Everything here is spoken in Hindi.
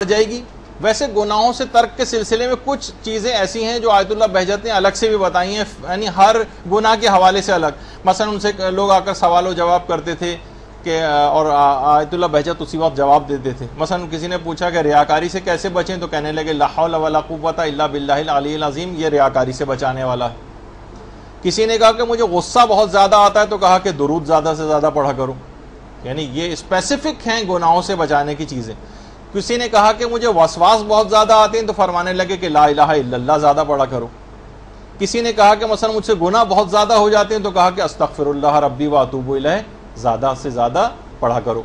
जाएगी। वैसे गुनाहों से तर्क के सिलसिले में कुछ चीज़ें ऐसी हैं जो आयतुल्ला बहजत ने अलग से भी बताई हैं, यानी हर गुनाह के हवाले से अलग। मसलन उनसे लोग आकर सवाल जवाब करते थे कि और आयतुल्ला बहजत उसी वक्त जवाब देते थे। मसलन किसी ने पूछा कि रियाकारी से कैसे बचें तो कहने लगे लाहौलवलाक़ुवत बिल्लाज़ीम ये रियाकारी से बचाने वाला है। किसी ने कहा कि मुझे गुस्सा बहुत ज़्यादा आता है तो कहा कि दुरूद ज़्यादा से ज़्यादा पढ़ा करूँ। यानी ये स्पेसिफिक हैं गुनाहों से बचाने की चीज़ें। किसी ने कहा कि मुझे वसवास बहुत ज़्यादा आते हैं तो फरमाने लगे कि ला इला ज़्यादा पढ़ा करो। किसी ने कहा कि मसलन मुझसे गुना बहुत ज़्यादा हो जाते हैं तो कहा कि अस्तगफिरुल्लाह रबी वातूबु ज़्यादा से ज़्यादा पढ़ा करो।